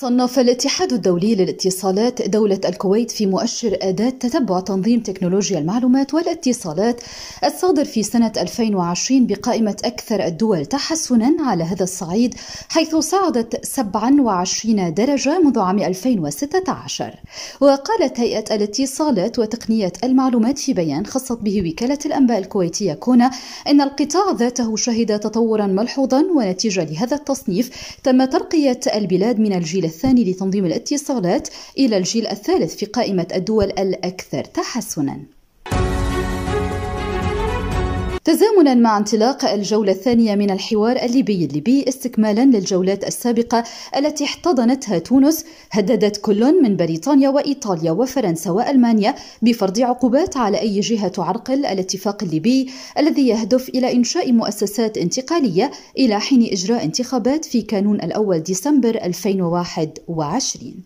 صنف الاتحاد الدولي للاتصالات دولة الكويت في مؤشر أداة تتبع تنظيم تكنولوجيا المعلومات والاتصالات الصادر في سنة 2020 بقائمة أكثر الدول تحسنا على هذا الصعيد حيث صعدت 27 درجة منذ عام 2016 وقالت هيئة الاتصالات وتقنية المعلومات في بيان خصت به وكالة الأنباء الكويتية كونا إن القطاع ذاته شهد تطورا ملحوظا ونتيجة لهذا التصنيف تم ترقية البلاد من الجيل الثاني لتنظيم الاتصالات إلى الجيل الثالث في قائمة الدول الأكثر تحسناً. تزامنا مع انطلاق الجولة الثانية من الحوار الليبي الليبي استكمالا للجولات السابقة التي احتضنتها تونس هددت كل من بريطانيا وإيطاليا وفرنسا وألمانيا بفرض عقوبات على أي جهة تعرقل الاتفاق الليبي الذي يهدف إلى إنشاء مؤسسات انتقالية إلى حين إجراء انتخابات في كانون الأول ديسمبر 2021